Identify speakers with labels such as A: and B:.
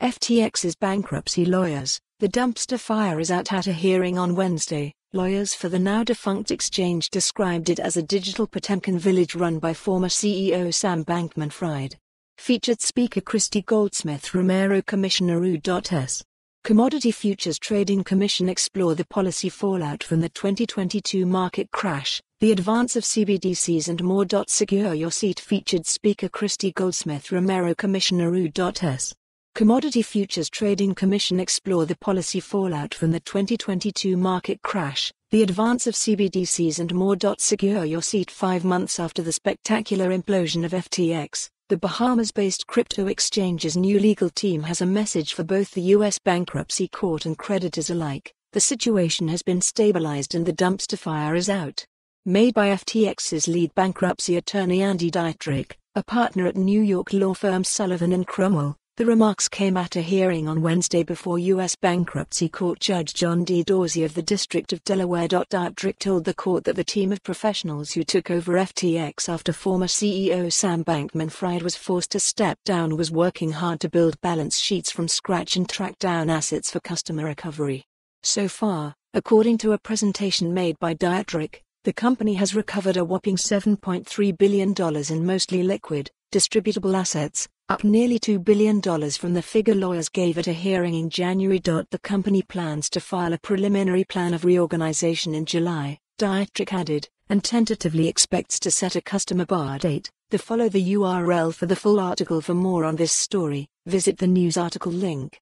A: FTX's bankruptcy lawyers. The dumpster fire is out at a hearing on Wednesday. Lawyers for the now defunct exchange described it as a digital Potemkin village run by former CEO Sam Bankman Fried. Featured speaker Christy Goldsmith Romero Commissioner U.S. Commodity Futures Trading Commission explore the policy fallout from the 2022 market crash, the advance of CBDCs and more. Secure Your Seat featured speaker Christy Goldsmith Romero Commissioner U.S. Commodity Futures Trading Commission explore the policy fallout from the 2022 market crash, the advance of CBDCs and more. Secure your seat five months after the spectacular implosion of FTX. The Bahamas based crypto exchange's new legal team has a message for both the U.S. bankruptcy court and creditors alike. The situation has been stabilized and the dumpster fire is out. Made by FTX's lead bankruptcy attorney Andy Dietderich, a partner at New York law firm Sullivan and Cromwell, the remarks came at a hearing on Wednesday before U.S. Bankruptcy Court Judge John D. Dorsey of the District of Delaware. Dietderich told the court that the team of professionals who took over FTX after former CEO Sam Bankman Fried was forced to step down was working hard to build balance sheets from scratch and track down assets for customer recovery. So far, according to a presentation made by Dietderich, the company has recovered a whopping $7.3 billion in mostly liquid, distributable assets, up nearly $2 billion from the figure lawyers gave at a hearing in January. The company plans to file a preliminary plan of reorganization in July, Dietderich added, and tentatively expects to set a customer bar date. To follow the URL for the full article for more on this story, visit the news article link.